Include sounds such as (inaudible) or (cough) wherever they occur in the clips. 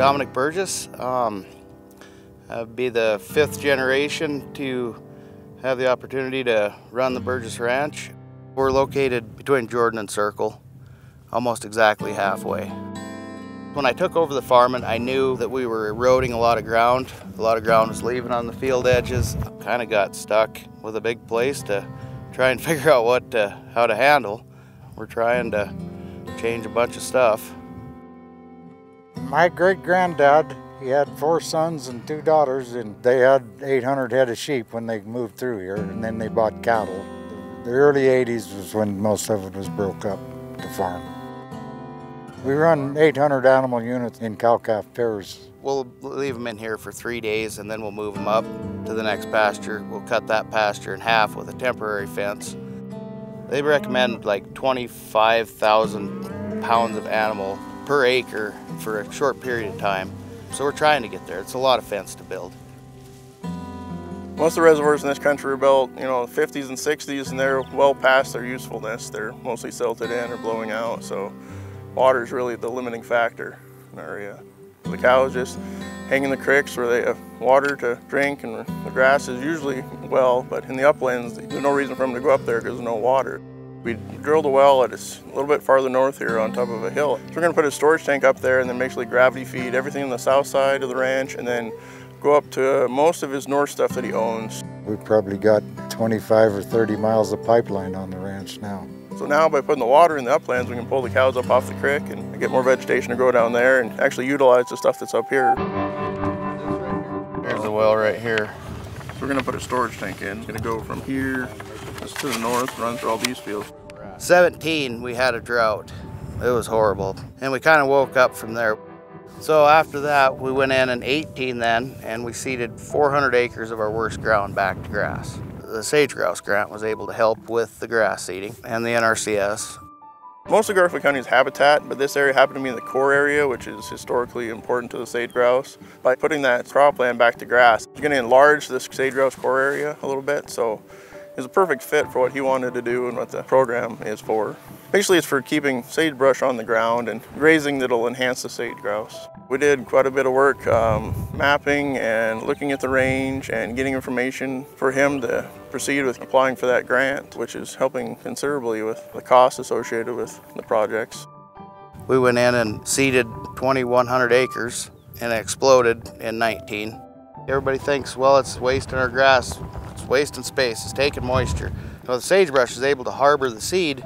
Dominic Burgess. Um, I'd be the fifth generation to have the opportunity to run the Burgess Ranch. We're located between Jordan and Circle, almost exactly halfway. When I took over the farming, I knew that we were eroding a lot of ground. A lot of ground was leaving on the field edges. I kind of got stuck with a big place to try and (laughs) figure out what to, how to handle. We're trying to change a bunch of stuff. My great granddad, he had four sons and two daughters, and they had 800 head of sheep when they moved through here, and then they bought cattle. The early 80s was when most of it was broke up to farm. We run 800 animal units in cow-calf pairs. We'll leave them in here for three days and then we'll move them up to the next pasture. We'll cut that pasture in half with a temporary fence. They recommend like 25,000 pounds of animal per acre for a short period of time. So we're trying to get there. It's a lot of fence to build. Most of the reservoirs in this country were built, you know, 50s and 60s, and they're well past their usefulness. They're mostly silted in or blowing out, so water is really the limiting factor in our area. The cows just hang in the creeks where they have water to drink, and the grass is usually well, but in the uplands, there's no reason for them to go up there because there's no water. We drilled a well at a little bit farther north here on top of a hill. So we're gonna put a storage tank up there and then basically gravity feed everything on the south side of the ranch and then go up to most of his north stuff that he owns. We've probably got 25 or 30 miles of pipeline on the ranch now. So now by putting the water in the uplands, we can pull the cows up off the creek and get more vegetation to grow down there and actually utilize the stuff that's up here. There's the well right here. So we're gonna put a storage tank in. It's gonna go from here just to the north, run through all these fields. 17, we had a drought. It was horrible. And we kind of woke up from there. So after that, we went in in 18 then, and we seeded 400 acres of our worst ground back to grass. The sage grouse grant was able to help with the grass seeding and the NRCS. Most of Garfield County is habitat, but this area happened to be in the core area, which is historically important to the sage grouse. By putting that cropland back to grass, you're going to enlarge this sage grouse core area a little bit, so it's a perfect fit for what he wanted to do and what the program is for. Basically, it's for keeping sagebrush on the ground and grazing that'll enhance the sage grouse. We did quite a bit of work um, mapping and looking at the range and getting information for him to proceed with applying for that grant, which is helping considerably with the costs associated with the projects. We went in and seeded 2,100 acres and it exploded in 19. Everybody thinks, well, it's wasting our grass, it's wasting space, it's taking moisture. Well, the sagebrush is able to harbor the seed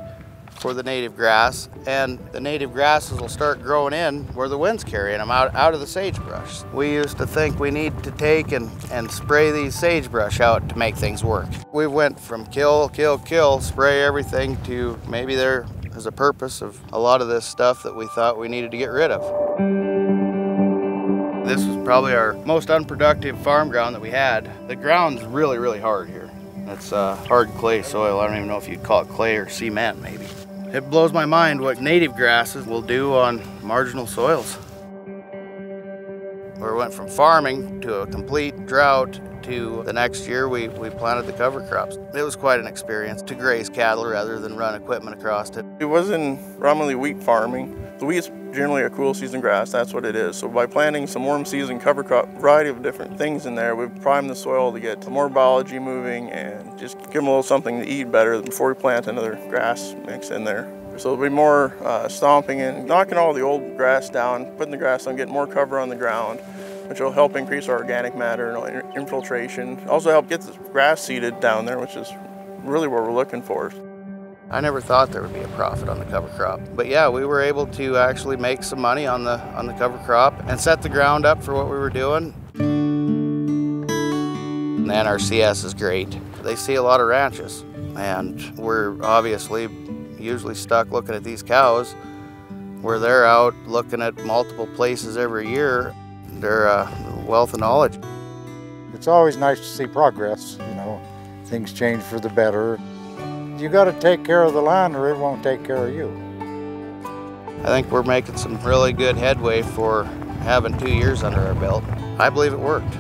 for the native grass and the native grasses will start growing in where the wind's carrying them out, out of the sagebrush. We used to think we need to take and, and spray these sagebrush out to make things work. We went from kill, kill, kill, spray everything to maybe there is a purpose of a lot of this stuff that we thought we needed to get rid of. This was probably our most unproductive farm ground that we had. The ground's really, really hard here. It's uh, hard clay soil. I don't even know if you'd call it clay or cement maybe. It blows my mind what native grasses will do on marginal soils. We went from farming to a complete drought to the next year we, we planted the cover crops. It was quite an experience to graze cattle rather than run equipment across it. It wasn't primarily wheat farming. The wheat's generally a cool season grass, that's what it is. So by planting some warm season cover crop, variety of different things in there, we've primed the soil to get more biology moving and just give them a little something to eat better before we plant another grass mix in there. So there'll be more uh, stomping and knocking all the old grass down, putting the grass on, getting more cover on the ground, which will help increase our organic matter and infiltration. Also help get the grass seeded down there, which is really what we're looking for. I never thought there would be a profit on the cover crop. But yeah, we were able to actually make some money on the on the cover crop and set the ground up for what we were doing. And the NRCS is great. They see a lot of ranches and we're obviously usually stuck looking at these cows where they're out looking at multiple places every year. They're a uh, wealth of knowledge. It's always nice to see progress, you know, things change for the better. You got to take care of the land or it won't take care of you. I think we're making some really good headway for having two years under our belt. I believe it worked.